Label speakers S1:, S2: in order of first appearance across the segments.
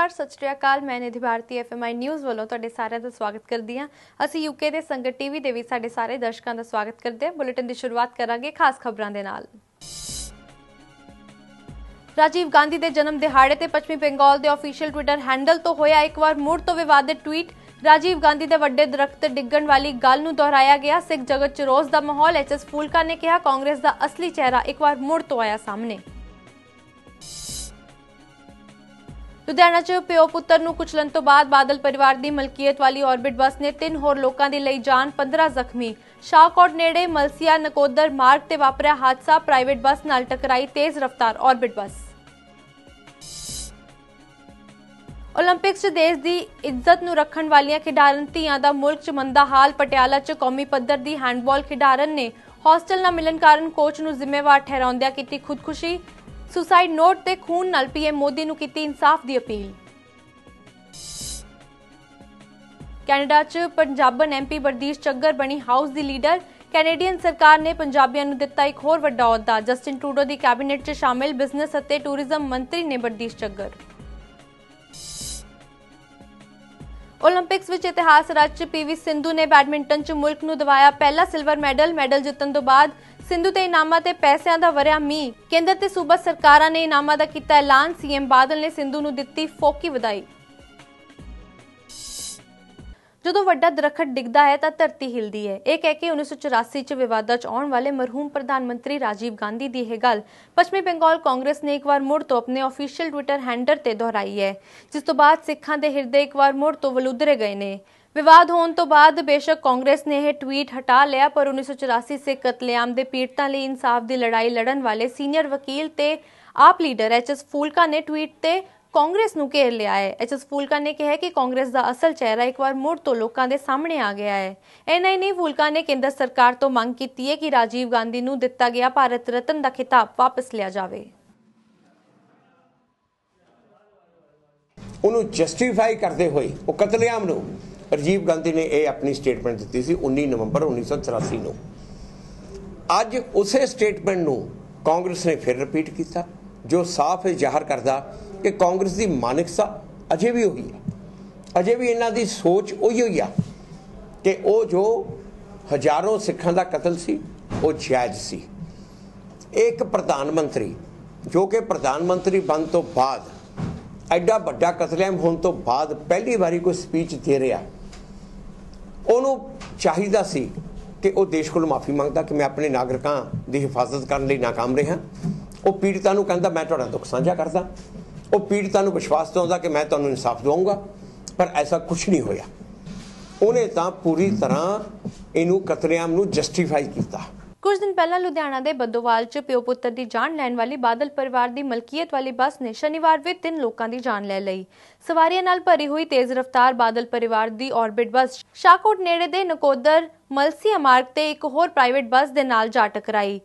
S1: ਨਮਸਕਾਰ, ਸਤਿ ਸ਼੍ਰੀ ਅਕਾਲ। ਮੈਂ ਨਿਧੀ ਭਾਰਤੀ ਐਫਐਮਆਈ ਨਿਊਜ਼ ਵੱਲੋਂ ਤੁਹਾਡੇ ਸਾਰਿਆਂ ਦਾ ਸਵਾਗਤ ਕਰਦੀ ਹਾਂ। ਅਸੀਂ ਯੂਕੇ ਦੇ ਸੰਗਤ ਟੀਵੀ ਦੇ ਵੀ ਸਾਡੇ ਸਾਰੇ ਦਰਸ਼ਕਾਂ ਦਾ ਸਵਾਗਤ ਕਰਦੇ ਹਾਂ। ਬੁਲੇਟਿਨ ਦੀ ਸ਼ੁਰੂਆਤ ਕਰਾਂਗੇ ਖਾਸ ਖਬਰਾਂ ਦੇ ਨਾਲ। ਰਾਜੀਵ ਗਾਂਧੀ ਦੇ ਜਨਮ ਦਿਹਾੜੇ ਤੇ ਪੱਛਮੀ ਬੰਗਾਲ ਦੇ ਅਫੀਸ਼ੀਅਲ ਟਵਿੱਟਰ ਹੈਂਡਲ ਤੋਂ ਹੋਇਆ ਇੱਕ ਵਾਰ ਮੁੜ ਤੋਂ ਵਿਵਾਦਿਤ ਟਵੀਟ ਰਾਜੀਵ ਗਾਂਧੀ ਦੇ ਵੱਡੇ ਦਰਖਤ ਡਿੱਗਣ ਵਾਲੀ ਗੱਲ ਨੂੰ ਦੁਹਰਾਇਆ ਗਿਆ। ਸਿੱਖ ਜਗਤ ਚ ਰੋਸ ਦਾ ਮਾਹੌਲ ਐਚਐਸ ਫੂਲਕਾ ਨੇ ਕਿਹਾ। ਕਾਂਗਰਸ ਦਾ ਅਸਲੀ ਚਿਹਰਾ ਇੱਕ ਵਾਰ ਮੁੜ ਤੋਂ ਆਇਆ ਸਾਹਮਣੇ। ਲੁਧਿਆਣਾ 'ਚ ਪਿਓ ਪੁੱਤਰ ਨੂੰ ਕੁਚਲਣ ਤੋਂ ਬਾਅਦ ਬਾਦਲ ਪਰਿਵਾਰ ਦੀ ਮਲਕੀਅਤ ਵਾਲੀ ਆਰਬਿਟ ਬੱਸ ਨੇ ਤਿੰਨ ਹੋਰ ਲੋਕਾਂ ਦੇ ਲਈ ਜਾਨ 15 ਜ਼ਖਮੀ। ਸ਼ਾਹਕੋਟ ਨੇੜੇ ਮਲਸੀਆ ਨਕੋਦਰ ਮਾਰਗ ਤੇ ਵਾਪਰਿਆ ਹਾਦਸਾ ਪ੍ਰਾਈਵੇਟ ਬੱਸ ਨਾਲ ਟਕਰਾਈ ਤੇਜ਼ ਰਫ਼ਤਾਰ ਆਰਬਿਟ ਬੱਸ 올림픽ਸ 'ਚ ਦੇਸ਼ ਦੀ ਇੱਜ਼ਤ ਨੂੰ ਰੱਖਣ ਵਾਲੀਆਂ ਖਿਡਾਰਨ ਧੀਆਂ ਦਾ ਮੁਲਕ 'ਚ ਮੰਦਾ ਹਾਲ, ਪਟਿਆਲਾ 'ਚ ਕੌਮੀ ਪੱਧਰ ਦੀ ਹੈਂਡਬਾਲ ਖਿਡਾਰਨ ਨੇ ਹੌਸਟਲ ਨਾ ਮਿਲਣ ਕਾਰਨ ਕੋਚ ਨੂੰ ਜ਼ਿੰਮੇਵਾਰ ਠਹਿਰਾਉਂਦਿਆਂ ਕੀਤੀ ਖੁਦਕੁਸ਼ੀ। ਸੁਸਾਈਡ ਨੋਟ ਤੇ ਖੂਨ ਨਾਲ ਪੀਐਮ ਮੋਦੀ ਨੂੰ ਕੀਤੀ ਇਨਸਾਫ ਦੀ ਅਪੀਲ। ਕੈਨੇਡਾ 'ਚ ਪੰਜਾਬਨ ਐਮਪੀ ਬਰਦੀਸ਼ ਚੱਗਰ ਬਣੀ ਹਾਊਸ ਦੀ ਲੀਡਰ ਕੈਨੇਡੀਅਨ ਸਰਕਾਰ ਨੇ ਪੰਜਾਬੀਆਂ ਨੂੰ ਦਿੱਤਾ ਇੱਕ ਹੋਰ ਵੱਡਾ ਅਹੁਦਾ। ਜਸਟਿਨ ਟਰੂਡੋ ਦੀ ਕੈਬਨਿਟ 'ਚ ਸ਼ਾਮਿਲ ਬਿਜ਼ਨਸ ਅਤੇ ਟੂਰਿਜ਼ਮ ਮੰਤਰੀ ਨੇ ਬਰਦੀਸ਼ ਚੱਗਰ। ਓਲੰਪਿਕਸ ਵਿੱਚ ਇਤਿਹਾਸ ਰਚ ਪੀਵੀ ਸਿੰਧੂ ਨੇ ਬੈਡਮਿੰਟਨ 'ਚ ਮੁਲਕ ਨੂੰ ਦਿਵਾਇਆ ਪਹਿਲਾ ਸਿਲਵਰ ਮੈਡਲ। ਮੈਡਲ ਜਿੱਤਣ ਤੋਂ ਬਾਅਦ ਸਿੰਧੂ ਤੇ ਇਨਾਮਾਂ ਤੇ ਪੈਸਿਆਂ ਦਾ ਵਰਿਆ ਮੀ ਕੇਂਦਰ ਤੇ ਸੂਬਾ ਸਰਕਾਰਾਂ ਨੇ ਇਨਾਮਾਂ ਦਾ ਕੀਤਾ ਐਲਾਨ। ਸੀਐਮ ਬਾਦਲ ਨੇ ਸਿੰਧੂ ਨੂੰ ਦਿੱਤੀ ਫੋਕੀ ਵਧਾਈ। ਜਦੋਂ ਵੱਡਾ ਦਰਖਤ ਡਿੱਗਦਾ ਹੈ ਤਾਂ ਧਰਤੀ ਹਿਲਦੀ ਹੈ। ਇਹ ਕਹਿ ਕੇ 1984 ਚ ਵਿਵਾਦਾਂ ਚ ਆਉਣ ਵਾਲੇ ਮਰਹੂਮ ਪ੍ਰਧਾਨ ਮੰਤਰੀ ਰਾਜੀਵ ਗਾਂਧੀ ਦੀ ਇਹ ਗੱਲ ਪੱਛਮੀ ਬੰਗਾਲ ਕਾਂਗਰਸ ਨੇ ਇੱਕ ਵਾਰ ਮੁੜ ਤੋਂ ਆਪਣੇ ਅਫੀਸ਼ੀਅਲ ਟਵਿੱਟਰ ਹੈਂਡਲ ਤੇ ਦੁਹਰਾਈ ਹੈ, ਜਿਸ ਤੋਂ ਬਾਅਦ ਸਿੱਖਾਂ ਦੇ ਹਿਰਦੇ ਇੱਕ ਵਾਰ ਮੁੜ ਤੋਂ ਵਲੂਦਰੇ ਗਏ ਨੇ। ਵਿਵਾਦ ਹੋਣ ਤੋਂ ਬਾਅਦ ਬੇਸ਼ੱਕ ਕਾਂਗਰਸ ਨੇ ਇਹ ਟਵੀਟ ਹਟਾ ਲਿਆ, ਪਰ 1984 ਸੇ ਕਤਲੇਆਮ ਦੇ ਪੀੜਤਾਂ ਲਈ ਇਨਸਾਫ ਦੀ ਲੜਾਈ ਲੜਨ ਵਾਲੇ ਸੀਨੀਅਰ ਵਕੀਲ ਤੇ ਆਪ ਲੀਡਰ ਐਚਐਸ ਫੂਲਕਾ ਨੇ ਟਵੀਟ ਤੇ ਕਾਂਗਰਸ ਨੂੰ ਘੇਰ ਲਿਆ ਹੈ। ਐਚਐਸ ਫੂਲਕਾ ਨੇ ਕਿਹਾ ਕਿ ਕਾਂਗਰਸ ਦਾ ਅਸਲ ਚਿਹਰਾ ਇੱਕ ਵਾਰ ਮੁੜ ਤੋਂ ਲੋਕਾਂ ਦੇ ਸਾਹਮਣੇ ਆ ਗਿਆ ਹੈ। ਐਨਆਈ ਨੇ ਫੂਲਕਾ ਨੇ ਕੇਂਦਰ ਸਰਕਾਰ ਤੋਂ ਮੰਗ ਕੀਤੀ ਹੈ ਕਿ ਰਾਜੀਵ ਗਾਂਧੀ ਨੂੰ ਦਿੱਤਾ ਗਿਆ ਭਾਰਤ ਰਤਨ ਦਾ ਖਿਤਾਬ ਵਾਪਸ ਲਿਆ ਜਾਵੇ।
S2: ਉਹਨੂੰ ਜਸਟੀਫਾਈ ਕਰਦੇ ਹੋਏ, ਉਹ ਕਤਲੇਆਮ ਨੂੰ ਰਾਜੀਵ ਗਾਂਧੀ ਨੇ ਇਹ ਆਪਣੀ ਸਟੇਟਮੈਂਟ ਦਿੱਤੀ ਸੀ 19 ਨਵੰਬਰ 1984 ਨੂੰ। ਅੱਜ ਉਸੇ ਸਟੇਟਮੈਂਟ ਨੂੰ ਕਾਂਗਰਸ ਨੇ ਫਿਰ ਰਿਪੀਟ ਕੀਤਾ, ਜੋ ਸਾਫ਼ ਜ਼ਾਹਰ ਕਰਦਾ ਕਿ ਕਾਂਗਰਸ ਦੀ ਮਾਨਸਿਕਤਾ ਅਜੇ ਵੀ ਉਹੀ ਹੈ। ਅਜੇ ਵੀ ਇਹਨਾਂ ਦੀ ਸੋਚ ਉਹੀ ਹੋਈ ਆ ਕਿ ਉਹ ਜੋ ਹਜ਼ਾਰਾਂ ਸਿੱਖਾਂ ਦਾ ਕਤਲ ਸੀ, ਉਹ ਜਾਇਜ਼ ਸੀ। ਇੱਕ ਪ੍ਰਧਾਨ ਮੰਤਰੀ, ਜੋ ਕਿ ਪ੍ਰਧਾਨ ਮੰਤਰੀ ਬਣ ਤੋਂ ਬਾਅਦ, ਐਡਾ ਵੱਡਾ ਕਤਲੇਆਮ ਹੋਣ ਤੋਂ ਬਾਅਦ ਪਹਿਲੀ ਵਾਰੀ ਕੋਈ ਸਪੀਚ ਦੇ ਰਿਹਾ ਉਹਨੂੰ ਚਾਹੀਦਾ ਸੀ ਕਿ ਉਹ ਦੇਸ਼ ਕੋਲ ਮਾਫੀ ਮੰਗਦਾ ਕਿ ਮੈਂ ਆਪਣੇ ਨਾਗਰਿਕਾਂ ਦੀ ਹਿਫਾਜ਼ਤ ਕਰਨ ਲਈ ناکਾਮ ਰਿਹਾ। ਉਹ ਪੀੜਤਾਂ ਨੂੰ ਕਹਿੰਦਾ, ਮੈਂ ਤੁਹਾਡਾ ਦੁੱਖ ਸਾਂਝਾ ਕਰਦਾ। ਉਹ ਪੀੜਤਾਂ ਨੂੰ ਵਿਸ਼ਵਾਸ ਦਿਵਾਉਂਦਾ ਕਿ ਮੈਂ ਤੁਹਾਨੂੰ ਇਨਸਾਫ ਦਵਾਉਂਗਾ, ਪਰ ਐਸਾ ਕੁਝ ਨਹੀਂ ਹੋਇਆ। ਉਹਨੇ ਤਾਂ ਪੂਰੀ ਤਰ੍ਹਾਂ ਇਹਨੂੰ ਕਤਲੇਆਮ ਨੂੰ ਜਸਟੀਫਾਈ ਕੀਤਾ।
S1: ਕੁਝ ਦਿਨ ਪਹਿਲਾਂ ਲੁਧਿਆਣਾ ਦੇ ਬੱਦੋਵਾਲ 'ਚ ਪਿਓ ਪੁੱਤਰ ਦੀ ਜਾਨ ਲੈਣ ਵਾਲੀ ਬਾਦਲ ਪਰਿਵਾਰ ਦੀ ਮਲਕੀਅਤ ਵਾਲੀ ਬੱਸ ਨੇ ਸ਼ਨੀਵਾਰ ਵੀ ਤਿੰਨ ਲੋਕਾਂ ਦੀ ਜਾਨ ਲੈ ਲਈ। ਸਵਾਰੀਆਂ ਨਾਲ ਭਰੀ ਹੋਈ ਤੇਜ਼ ਰਫ਼ਤਾਰ ਬਾਦਲ ਪਰਿਵਾਰ ਦੀ ਆਰਬਿਟ ਬੱਸ ਸ਼ਾਹਕੋਟ ਨੇੜੇ ਦੇ ਨਕੋਦਰ ਮਲਸੀਆ ਮਾਰਗ ਤੇ ਇੱਕ ਹੋਰ ਪ੍ਰਾਈਵੇਟ ਬੱਸ ਦੇ ਨਾਲ ਜਾ ਟਕਰਾਈ,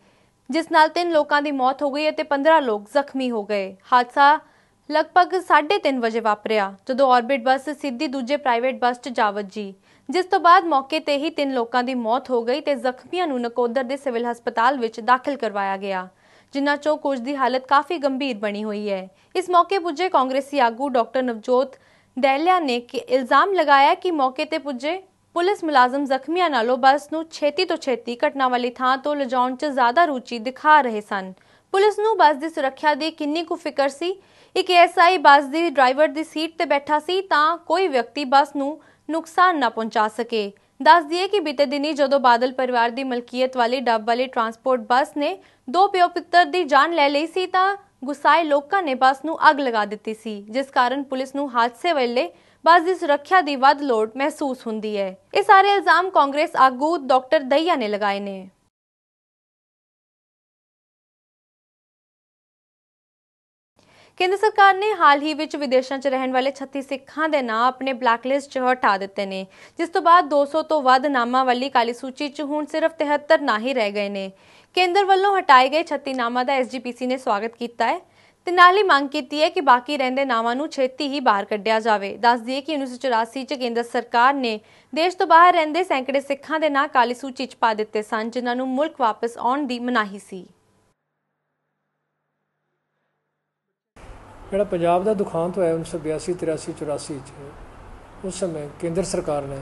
S1: ਜਿਸ ਨਾਲ ਤਿੰਨ ਲੋਕਾਂ ਦੀ ਮੌਤ ਹੋ ਗਈ ਅਤੇ 15 ਲੋਕ ਜ਼ਖਮੀ ਹੋ ਗਏ। ਹਾਦਸਾ ਲਗਭਗ 3:30 ਵਜੇ ਵਾਪਰਿਆ, ਜਦੋਂ ਆਰਬਿਟ ਬੱਸ ਸਿੱਧੀ ਦੂਜੇ ਪ੍ਰਾਈਵੇਟ ਬੱਸ 'ਚ ਜਾ ਵੱਜੀ। ਜਿਸ ਤੋਂ ਬਾਅਦ ਮੌਕੇ ਤੇ ਹੀ ਤਿੰਨ ਲੋਕਾਂ ਦੀ ਮੌਤ ਹੋ ਗਈ ਤੇ ਜ਼ਖਮੀਆਂ ਨੂੰ ਨਕੋਦਰ ਦੇ ਸਿਵਲ ਹਸਪਤਾਲ ਵਿੱਚ ਦਾਖਲ ਕਰਵਾਇਆ ਗਿਆ, ਜਿਨ੍ਹਾਂ ਚੋਂ ਕੁਝ ਦੀ ਹਾਲਤ ਕਾਫੀ ਗੰਭੀਰ ਬਣੀ ਹੋਈ ਹੈ। ਇਸ ਮੌਕੇ ਪੁੱਜੇ ਕਾਂਗਰਸੀ ਆਗੂ ਡਾਕਟਰ ਨਵਜੋਤ ਦਹਿਲਿਆ ਨੇ ਇਲਜ਼ਾਮ ਲਗਾਇਆ ਕਿ ਮੌਕੇ ਤੇ ਪੁੱਜੇ ਪੁਲਿਸ ਮੁਲਾਜ਼ਮ ਜ਼ਖਮੀਆਂ ਨਾਲੋਂ ਬੱਸ ਨੂੰ ਛੇਤੀ ਤੋਂ ਛੇਤੀ ਘਟਨਾ ਵਾਲੀ ਥਾਂ ਤੋਂ ਲਿਜਾਉਣ 'ਚ ਜ਼ਿਆਦਾ ਰੁਚੀ ਦਿਖਾ ਰਹੇ ਸਨ। ਪੁਲਿਸ ਨੂੰ ਬੱਸ ਦੀ ਸੁਰੱਖਿਆ ਦੀ ਕਿੰਨੀ ਕੁ ਫਿਕਰ ਸੀ? ਇੱਕ ਐਸਆਈ ਬੱਸ ਦੀ ਡਰਾਈਵਰ ਦੀ ਸੀਟ ਤੇ ਬੈਠਾ ਸੀ ਤਾਂ ਕੋਈ ਵਿਅਕਤੀ ਬੱਸ ਨੂੰ ਨੁਕਸਾਨ ਨਾ ਪਹੁੰਚਾ ਸਕੇ। ਦੱਸ ਦਈਏ ਕਿ ਬੀਤੇ ਦਿਨੀ ਜਦੋਂ ਬਾਦਲ ਪਰਿਵਾਰ ਦੀ ਮਲਕੀਅਤ ਵਾਲੀ ਡੱਬ ਵਾਲੀ ਟਰਾਂਸਪੋਰਟ ਬੱਸ ਨੇ ਦੋ ਪਿਓ ਪੁੱਤਰ ਦੀ ਜਾਨ ਲੈ ਲਈ ਸੀ ਤਾਂ ਗੁਸਾਏ ਲੋਕਾਂ ਨੇ ਬੱਸ ਨੂੰ ਅੱਗ ਲਗਾ ਦਿੱਤੀ ਸੀ, ਜਿਸ ਕਾਰਨ ਪੁਲਿਸ ਨੂੰ ਹਾਦਸੇ ਵੇਲੇ ਬੱਸ ਦੀ ਸੁਰੱਖਿਆ ਦੀ ਵੱਧ ਲੋੜ ਮਹਿਸੂਸ ਹੁੰਦੀ ਹੈ। ਇਹ ਸਾਰੇ ਇਲਜ਼ਾਮ ਕਾਂਗਰਸ ਆਗੂ ਡਾਕਟਰ ਦਈਆ ਨੇ ਲਗਾਏ ਨੇ। ਕੇਂਦਰ ਸਰਕਾਰ ਨੇ ਹਾਲ ਹੀ ਵਿੱਚ ਵਿਦੇਸ਼ਾਂ 'ਚ ਰਹਿਣ ਵਾਲੇ 36 ਸਿੱਖਾਂ ਦੇ ਨਾਂ ਆਪਣੇ ਬਲੈਕਲਿਸਟ 'ਚ ਹਟਾ ਦਿੱਤੇ ਨੇ, ਜਿਸ ਤੋਂ ਬਾਅਦ 200 ਤੋਂ ਵੱਧ ਨਾਮਾਂ ਵਾਲੀ ਕਾਲੀ ਸੂਚੀ 'ਚ ਹੁਣ ਸਿਰਫ 73 ਨਾਂ ਹੀ ਰਹਿ ਗਏ ਨੇ। ਕੇਂਦਰ ਵੱਲੋਂ ਹਟਾਏ ਗਏ 36 ਨਾਮਾਂ ਦਾ ਐਸਜੀਪੀਸੀ ਨੇ ਸਵਾਗਤ ਕੀਤਾ ਹੈ ਤੇ ਨਾਲ ਹੀ ਮੰਗ ਕੀਤੀ ਹੈ ਕਿ ਬਾਕੀ ਰਹਿੰਦੇ ਨਾਵਾਂ ਨੂੰ ਛੇਤੀ ਹੀ ਬਾਹਰ ਕੱਢਿਆ ਜਾਵੇ। ਦੱਸ ਦਈਏ ਕਿ 1984 ਚ ਕੇਂਦਰ ਸਰਕਾਰ ਨੇ ਦੇਸ਼ ਤੋਂ ਬਾਹਰ ਰਹਿੰਦੇ ਸੈਂਕੜੇ ਸਿੱਖਾਂ ਦੇ ਨਾਂ ਕਾਲੀ ਸੂਚੀ 'ਚ ਪਾ ਦਿੱਤੇ ਸਨ, ਜਿਨ੍ਹਾਂ ਨੂੰ ਮੁਲਕ ਵਾਪਸ ਆਉਣ ਦੀ ਮਨਾਹੀ ਸੀ।
S3: ਜਿਹੜਾ ਪੰਜਾਬ ਦਾ ਦੁਖਾਂਤ ਹੋਇਆ 1982 83 84 ਚ, ਉਸ ਸਮੇਂ ਕੇਂਦਰ ਸਰਕਾਰ ਨੇ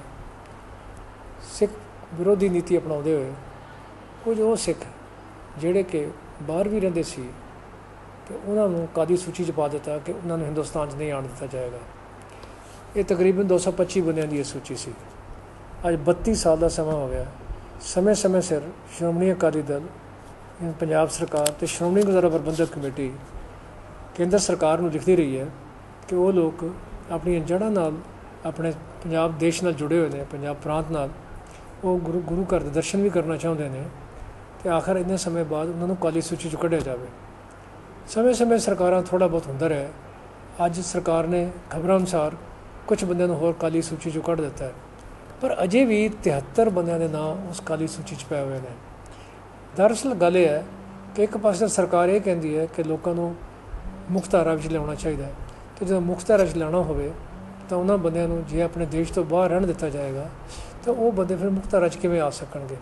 S3: ਸਿੱਖ ਵਿਰੋਧੀ ਨੀਤੀ ਅਪਣਾਉਂਦੇ ਹੋਏ ਕੁਝ ਉਹ ਸਿੱਖ ਜਿਹੜੇ ਕਿ ਬਾਹਰ ਵੀ ਰਹਿੰਦੇ ਸੀ ਤੇ ਉਹਨਾਂ ਨੂੰ ਕਾਦੀ ਸੂਚੀ 'ਚ ਪਾ ਦਿੱਤਾ ਕਿ ਉਹਨਾਂ ਨੂੰ ਹਿੰਦੁਸਤਾਨ 'ਚ ਨਹੀਂ ਆਉਣ ਦਿੱਤਾ ਜਾਏਗਾ। ਇਹ ਤਕਰੀਬਨ 225 ਬੰਦਿਆਂ ਦੀ ਇਹ ਸੂਚੀ ਸੀ। ਅੱਜ 32 ਸਾਲ ਦਾ ਸਮਾਂ ਹੋ ਗਿਆ। ਸਮੇਂ-ਸਮੇਂ ਸਿਰ ਸ਼੍ਰੋਮਣੀ ਅਕਾਲੀ ਦਲ, ਪੰਜਾਬ ਸਰਕਾਰ ਤੇ ਸ਼੍ਰੋਮਣੀ ਗੁਰਦੁਆਰਾ ਪ੍ਰਬੰਧਕ ਕਮੇਟੀ ਕੇਂਦਰ ਸਰਕਾਰ ਨੂੰ ਲਿਖਦੀ ਰਹੀ ਹੈ ਕਿ ਉਹ ਲੋਕ ਆਪਣੀਆਂ ਜੜ੍ਹਾਂ ਨਾਲ, ਆਪਣੇ ਪੰਜਾਬ ਦੇਸ਼ ਨਾਲ ਜੁੜੇ ਹੋਏ ਨੇ, ਪੰਜਾਬ ਪ੍ਰਾਂਤ ਨਾਲ, ਉਹ ਗੁਰੂ ਗੁਰੂ ਘਰ ਦੇ ਦਰਸ਼ਨ ਵੀ ਕਰਨਾ ਚਾਹੁੰਦੇ ਨੇ ਤੇ ਆਖਰ ਇੰਨੇ ਸਮੇਂ ਬਾਅਦ ਉਹਨਾਂ ਨੂੰ ਕਾਲੀ ਸੂਚੀ ਚੋਂ ਕੱਢਿਆ ਜਾਵੇ। ਸਮੇਂ-ਸਮੇਂ ਸਰਕਾਰਾਂ ਥੋੜਾ ਬਹੁਤ ਹੁੰਦਾ ਰਿਹਾ ਅੱਜ ਸਰਕਾਰ ਨੇ ਖਬਰਾਂ ਅਨੁਸਾਰ ਕੁਝ ਬੰਦਿਆਂ ਨੂੰ ਹੋਰ ਕਾਲੀ ਸੂਚੀ ਚੋਂ ਕੱਢ ਦਿੱਤਾ ਹੈ। ਪਰ ਅਜੇ ਵੀ 73 ਬੰਦਿਆਂ ਦੇ ਨਾਂ ਉਸ ਕਾਲੀ ਸੂਚੀ 'ਚ ਪਏ ਹੋਏ ਨੇ। ਦਰਅਸਲ ਗੱਲ ਇਹ ਹੈ ਕਿ ਇੱਕ ਪਾਸੇ ਸਰਕਾਰ ਇਹ ਕਹਿੰਦੀ ਹੈ ਕਿ ਲੋਕਾਂ ਨੂੰ ਮੁੱਖ ਧਾਰਾ ਵਿੱਚ ਲਿਆਉਣਾ ਚਾਹੀਦਾ ਹੈ। ਤੇ ਜਦੋਂ ਮੁੱਖ ਧਾਰਾ ਵਿੱਚ ਲਿਆਉਣਾ ਹੋਵੇ, ਤਾਂ ਉਹਨਾਂ ਬੰਦਿਆਂ ਨੂੰ ਜੇ ਆਪਣੇ ਦੇਸ਼ ਤੋਂ ਬਾਹਰ ਰਹਿਣ ਦਿੱਤਾ ਜਾਏਗਾ, ਤਾਂ ਉਹ ਬੰਦੇ ਫਿਰ ਮੁੱਖ ਧਾਰਾ 'ਚ ਕਿਵੇਂ ਆ ਸਕਣਗੇ?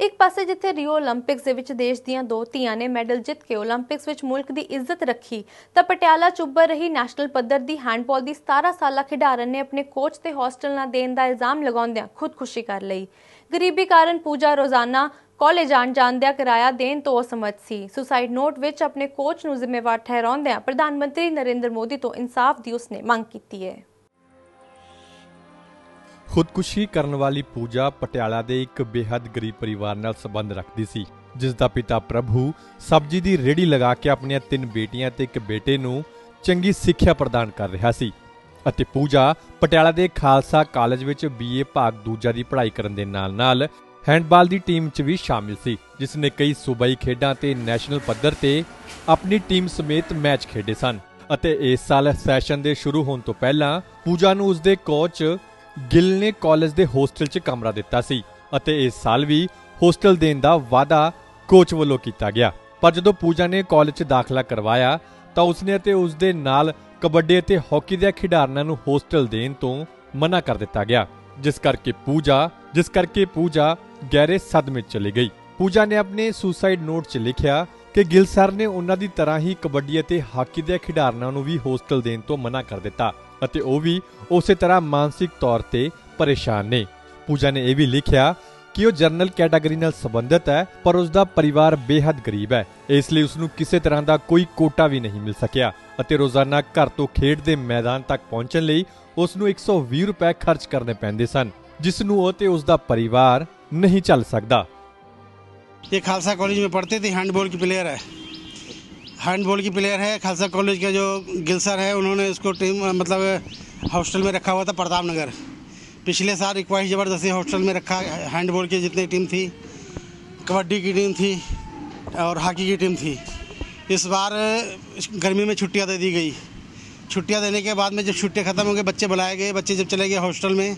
S1: ਇੱਕ ਪਾਸੇ ਜਿੱਥੇ ਰਿਓ 올림픽ਸ ਦੇ ਵਿੱਚ ਦੇਸ਼ ਦੀਆਂ ਦੋ ਧੀਆਂ ਨੇ ਮੈਡਲ ਜਿੱਤ ਕੇ 올림픽ਸ ਵਿੱਚ ਮੁਲਕ ਦੀ ਇੱਜ਼ਤ ਰੱਖੀ, ਤਾਂ ਪਟਿਆਲਾ ਚ ਉੱਭਰ ਰਹੀ ਨੈਸ਼ਨਲ ਪੱਧਰ ਦੀ ਹੈਂਡਬਾਲ ਦੀ 17 ਸਾਲਾ ਖਿਡਾਰਨ ਨੇ ਆਪਣੇ ਕੋਚ ਤੇ ਹੋਸਟਲ ਨਾਲ ਦੇਣ ਦਾ ਇਲਜ਼ਾਮ ਲਗਾਉਂਦਿਆਂ ਖੁਦਕੁਸ਼ੀ ਕਰ ਲਈ। ਗਰੀਬੀ ਕਾਰਨ ਪੂਜਾ ਰੋਜ਼ਾਨਾ ਕਾਲਜ ਆਣ ਜਾਂਦਿਆਂ ਕਿਰਾਇਆ ਦੇਣ ਤੋਂ ਅਸਮਰਥ ਸੀ। ਸੁਸਾਈਡ ਨੋਟ ਵਿੱਚ ਆਪਣੇ ਕੋਚ ਨੂੰ ਜ਼ਿੰਮੇਵਾਰ ਠਹਿਰਾਉਂਦਿਆਂ ਪ੍ਰਧਾਨ ਮੰਤਰੀ ਨਰਿੰਦਰ ਮੋਦੀ ਤੋਂ ਇਨਸਾਫ ਦੀ ਉਸਨੇ ਮੰਗ ਕੀਤੀ ਹੈ।
S4: ਖੁਦਕੁਸ਼ੀ ਕਰਨ ਵਾਲੀ ਪੂਜਾ ਪਟਿਆਲਾ ਦੇ ਇੱਕ ਬੇਹੱਦ ਗਰੀਬ ਪਰਿਵਾਰ ਨਾਲ ਸੰਬੰਧ ਰੱਖਦੀ ਸੀ, ਜਿਸ ਦਾ ਪਿਤਾ ਪ੍ਰਭੂ ਸਬਜ਼ੀ ਦੀ ਰੇੜੀ ਲਗਾ ਕੇ ਆਪਣੀਆਂ ਤਿੰਨ ਬੇਟੀਆਂ ਤੇ ਇੱਕ ਬੇਟੇ ਨੂੰ ਚੰਗੀ ਸਿੱਖਿਆ ਪ੍ਰਦਾਨ ਕਰ ਰਿਹਾ ਸੀ। ਅਤੇ ਪੂਜਾ ਪਟਿਆਲਾ ਦੇ ਖਾਲਸਾ ਕਾਲਜ ਵਿੱਚ ਬੀਏ ਭਾਗ ਦੂਜਾ ਦੀ ਪੜ੍ਹਾਈ ਕਰਨ ਦੇ ਨਾਲ-ਨਾਲ ਹੈਂਡਬਾਲ ਦੀ ਟੀਮ 'ਚ ਵੀ ਸ਼ਾਮਿਲ ਸੀ, ਜਿਸ ਨੇ ਕਈ ਸੂਬਾਈ ਖੇਡਾਂ ਤੇ ਨੈਸ਼ਨਲ ਪੱਧਰ ਤੇ ਆਪਣੀ ਟੀਮ ਸਮੇਤ ਮੈਚ ਖੇਡੇ ਸਨ ਅਤੇ ਇਸ ਸਾਲ ਸੈਸ਼ਨ ਦੇ ਸ਼ੁਰੂ ਹੋਣ ਤੋਂ ਪਹਿਲਾਂ ਪੂਜਾ ਨੂੰ ਉਸਦੇ ਕੋਚ ਗਿੱਲ ਨੇ ਕਾਲਜ ਦੇ ਹੋਸਟਲ 'ਚ ਕਮਰਾ ਦਿੱਤਾ ਸੀ ਅਤੇ ਇਸ ਸਾਲ ਵੀ ਹੋਸਟਲ ਦੇਣ ਦਾ ਵਾਅਦਾ ਕੋਚ ਵੱਲੋਂ ਕੀਤਾ ਗਿਆ। ਪਰ ਜਦੋਂ ਪੂਜਾ ਨੇ ਕਾਲਜ 'ਚ ਦਾਖਲਾ ਕਰਵਾਇਆ ਤਾਂ ਉਸਨੇ ਅਤੇ ਉਸਦੇ ਨਾਲ ਕਬੱਡੀ ਅਤੇ ਹਾਕੀ ਦੇ ਖਿਡਾਰਨਾਂ ਨੂੰ ਹੋਸਟਲ ਦੇਣ ਤੋਂ ਮਨਾ ਕਰ ਦਿੱਤਾ ਗਿਆ, ਜਿਸ ਕਰਕੇ ਪੂਜਾ, ਜਿਸ ਕਰਕੇ ਪੂਜਾ ਗਹਿਰੇ ਸਦਮੇ ਚਲੀ ਗਈ। ਪੂਜਾ ਨੇ ਆਪਣੇ ਸੁਸਾਈਡ ਨੋਟ 'ਚ ਲਿਖਿਆ ਕਿ ਗਿਲ ਸਰ ਨੇ ਉਹਨਾਂ ਦੀ ਤਰ੍ਹਾਂ ਹੀ ਕਬੱਡੀ ਅਤੇ ਹਾਕੀ ਦੇ ਖਿਡਾਰਨਾਂ ਨੂੰ ਵੀ ਹੋਸਟਲ ਦੇਣ ਤੋਂ ਮਨਾ ਕਰ ਦਿੱਤਾ ਅਤੇ ਉਹ ਵੀ ਉਸੇ ਤਰ੍ਹਾਂ ਮਾਨਸਿਕ ਤੌਰ ਤੇ ਪਰੇਸ਼ਾਨ ਨੇ। ਪੂਜਾ ਨੇ ਇਹ ਵੀ ਲਿਖਿਆ ਕਿ ਉਹ ਜਨਰਲ ਕੈਟਾਗਰੀ ਨਾਲ ਸੰਬੰਧਿਤ ਹੈ, ਪਰ ਉਸ ਦਾ ਪਰਿਵਾਰ ਬੇहद ਗਰੀਬ ਹੈ। ਇਸ ਲਈ ਉਸ ਨੂੰ ਕਿਸੇ ਤਰ੍ਹਾਂ ਦਾ ਕੋਈ ਕੋਟਾ ਵੀ ਨਹੀਂ ਮਿਲ ਸਕਿਆ ਅਤੇ ਰੋਜ਼ਾਨਾ ਘਰ ਤੋਂ ਖੇਡ ਦੇ ਮੈਦਾਨ ਤੱਕ ਪਹੁੰਚਣ ਲਈ ਉਸ ਨੂੰ 120 ਰੁਪਏ ਖਰਚ ਕਰਨੇ ਪੈਂਦੇ ਸਨ ਜਿਸ ਨੂੰ ਉਹ ਤੇ ਉਸ ਦਾ ਪਰਿਵਾਰ ਨਹੀਂ ਚੱਲ ਸਕਦਾ।
S5: ये खालसा कॉलेज में पढ़ते थे हैंडबॉल की प्लेयर है हैंडबॉल की प्लेयर है खालसा कॉलेज का जो गिल सर है उन्होंने इसको टीम मतलब हॉस्टल में रखा हुआ था प्रताप नगर पिछले साल रिक्वाइस्ट ज़बरदस्ती हॉस्टल में रखा, हैंडबॉल की जितनी टीम थी, कबड्डी की टीम थी और हॉकी की टीम थी। इस बार गर्मी में छुट्टियाँ दे दी गई। छुट्टियाँ देने के बाद में जब छुट्टियाँ ख़त्म हो गई बच्चे बुलाए गए, बच्चे जब चले गए हॉस्टल में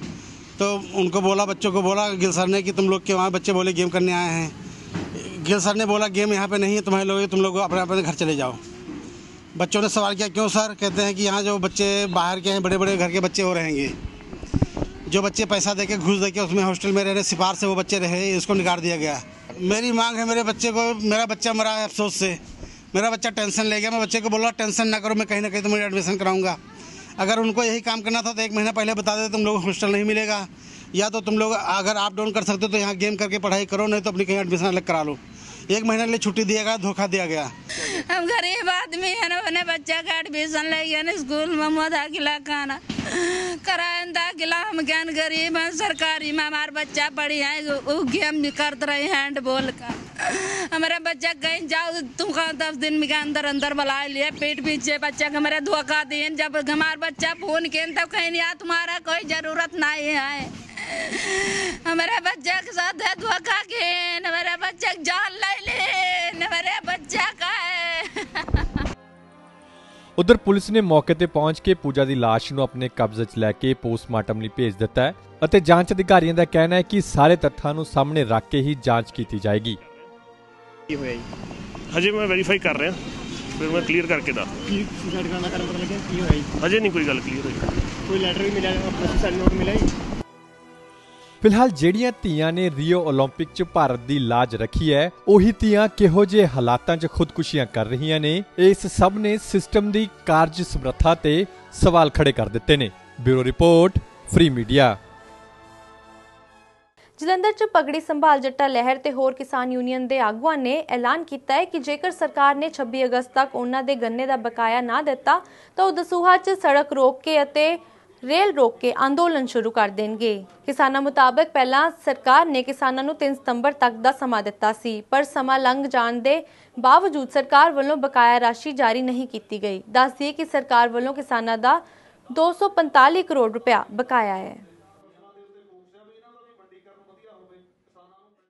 S5: तो उनको बोला, बच्चों को बोला, गिल सर ने कि तुम लोग के वहाँ बच्चे बोले गेम करने आए हैं। गिल सर ने बोला, गेम यहाँ पे नहीं है तुम्हारे लोग, तुम लोग अपने अपने घर चले जाओ। बच्चों ने सवाल किया, क्यों सर? कहते हैं कि यहाँ जो बच्चे बाहर के हैं बड़े बड़े घर के बच्चे वो रहेंगे। जो बच्चे पैसा दे के घूस दे के उसमें हॉस्टल में रह रहे सिफार से वो बच्चे रहे, इसको निकाल दिया गया। मेरी मांग है, मेरे बच्चे को, मेरा बच्चा मरा है अफसोस से। मेरा बच्चा टेंशन ले गया, मैं बच्चे को बोला टेंशन ना करो, मैं कहीं ना कहीं तुम्हें एडमिशन कराऊँगा। अगर उनको यही काम करना था तो एक महीना पहले बता देते, तुम लोग हॉस्टल नहीं मिलेगा। या तो तुम लोग अगर आप डाउन कर सकते हो तो यहाँ गेम करके पढ़ाई करो, नहीं तो अपनी कहीं एडमिशन अलग करा लो। एक महीने के लिए छुट्टी दिया गया धोखा दिया गया।
S6: हम गरीब आदमी है ना मैंने बच्चा का एडमिशन ले गया ना स्कूल में, मुँह दाखिला खाना। कराए दाखिला हम ज्ञान गरीब हैं, सरकारी में हमारे बच्चा पढ़ी है वो गेम करते रहे हैंड बॉल का। हमारा बच्चा कहीं जाओ, तुम कहा दस दिन के अंदर अंदर बुला लिया पीठ पीछे बच्चा का मेरा धोखा दिए जब हमारा बच्चा फ़ोन किए तब कहीं आ तुम्हारा कोई ज़रूरत नहीं है। हमारे बच्चा के साथ है धोखा के न मेरा बच्चा की जान ले ले न मेरे बच्चा का है
S4: ਉਧਰ ਪੁਲਿਸ ਨੇ ਮੌਕੇ ਤੇ ਪਹੁੰਚ ਕੇ ਪੂਜਾ ਦੀ ਲਾਸ਼ ਨੂੰ ਆਪਣੇ ਕਬਜ਼ੇ 'ਚ ਲੈ ਕੇ ਪੋਸਟਮਾਰਟਮ ਲਈ ਭੇਜ ਦਿੱਤਾ ਹੈ ਅਤੇ ਜਾਂਚ ਅਧਿਕਾਰੀਆਂ ਦਾ ਕਹਿਣਾ ਹੈ ਕਿ ਸਾਰੇ ਤੱਥਾਂ ਨੂੰ ਸਾਹਮਣੇ ਰੱਖ ਕੇ ਹੀ ਜਾਂਚ ਕੀਤੀ ਜਾਏਗੀ
S7: ਕੀ ਹੋਇਆ ਜੀ
S8: ਹਜੇ ਮੈਂ ਵੈਰੀਫਾਈ ਕਰ ਰਿਹਾ ਫਿਰ ਮੈਂ ਕਲੀਅਰ ਕਰਕੇ ਦੱਸ
S7: ਕੀ ਸੁਸਾਈਡ ਕਰਨ ਦਾ ਕਾਰਨ ਪਤਾ ਲੱਗਿਆ ਕੀ ਹੋਇਆ ਜੀ
S8: ਹਜੇ ਨਹੀਂ ਕੋਈ ਗੱਲ ਕਲੀਅਰ ਹੋਈ
S7: ਕੋਈ ਲੈਟਰ ਵੀ ਮਿਲਿਆ ਆਪਣਾ ਸੁਸਾਈਡ ਨੋਟ ਮਿਲਿਆ ਜੀ
S4: ਫਿਲਹਾਲ ਜਿਹੜੀਆਂ ਧੀਆਂ ਨੇ ਰੀਓ 올림픽 'ਚ ਭਾਰਤ ਦੀ ਲਾਜ ਰੱਖੀ ਹੈ ਉਹੀ ਧੀਆਂ ਕਿਹੋ ਜਿਹੇ ਹਾਲਾਤਾਂ 'ਚ ਖੁਦਕੁਸ਼ੀਆਂ ਕਰ ਰਹੀਆਂ ਨੇ ਇਸ ਸਭ ਨੇ ਸਿਸਟਮ ਦੀ ਕਾਰਜ ਸਮਰੱਥਾ ਤੇ ਸਵਾਲ ਖੜੇ ਕਰ ਦਿੱਤੇ ਨੇ bureau report free media
S1: Jalandhar 'ਚ ਪਗੜੀ ਸੰਭਾਲ ਜੱਟਾ ਲਹਿਰ ਤੇ ਹੋਰ ਕਿਸਾਨ ਯੂਨੀਅਨ ਦੇ ਆਗੂਆਂ ਨੇ ਐਲਾਨ ਕੀਤਾ ਹੈ ਕਿ ਜੇਕਰ ਸਰਕਾਰ ਨੇ 26 ਅਗਸਤ ਤੱਕ ਉਹਨਾਂ ਦੇ ਗੰਨੇ ਦਾ ਬਕਾਇਆ ਨਾ ਦਿੱਤਾ ਤਾਂ ਉਹ ਦਸੂਹਾ 'ਚ ਸੜਕ ਰੋਕ ਕੇ ਅਤੇ ਰੇਲ ਰੋਕ ਕੇ ਅੰਦੋਲਨ ਸ਼ੁਰੂ ਕਰ ਦੇਣਗੇ। ਕਿਸਾਨਾਂ ਮੁਤਾਬਕ ਪਹਿਲਾਂ ਸਰਕਾਰ ਨੇ ਕਿਸਾਨਾਂ ਨੂੰ 3 ਸਤੰਬਰ ਤੱਕ ਦਾ ਸਮਾਂ ਦਿੱਤਾ ਸੀ, ਪਰ ਸਮਾਂ ਲੰਘ ਜਾਣ ਦੇ ਬਾਵਜੂਦ ਸਰਕਾਰ ਵੱਲੋਂ ਬਕਾਇਆ ਰਾਸ਼ੀ ਜਾਰੀ ਨਹੀਂ ਕੀਤੀ ਗਈ। ਦੱਸ ਕਿ ਸਰਕਾਰ ਵੱਲੋਂ ਕਿਸਾਨਾਂ ਦਾ 245 ਕਰੋੜ ਰੁਪਇਆ ਬਕਾਇਆ ਹੈ।